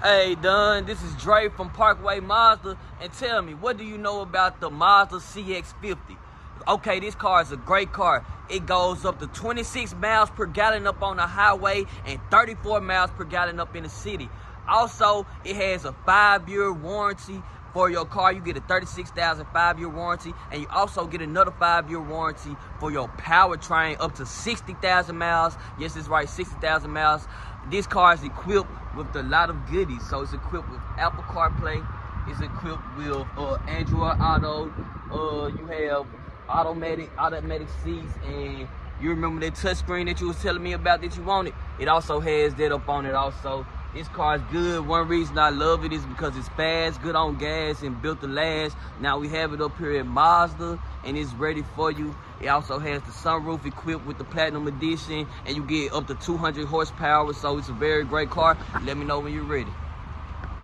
Hey, Don, this is Dre from Parkway Mazda, and tell me, what do you know about the Mazda CX-50? Okay, this car is a great car. It goes up to 26 miles per gallon up on the highway and 34 miles per gallon up in the city. Also, it has a five-year warranty for your car. You get a 36,000 five-year warranty, and you also get another five-year warranty for your powertrain up to 60,000 miles. Yes, it's right, 60,000 miles. This car is equipped with a lot of goodies. So it's equipped with Apple CarPlay. It's equipped with uh, Android Auto. Uh, you have automatic automatic seats and you remember that touchscreen that you was telling me about that you wanted? It also has that up on it also. This car is good. One reason I love it is because it's fast, good on gas, and built to last. Now we have it up here at Mazda, and it's ready for you. It also has the sunroof equipped with the Platinum Edition, and you get up to 200 horsepower, so it's a very great car. Let me know when you're ready.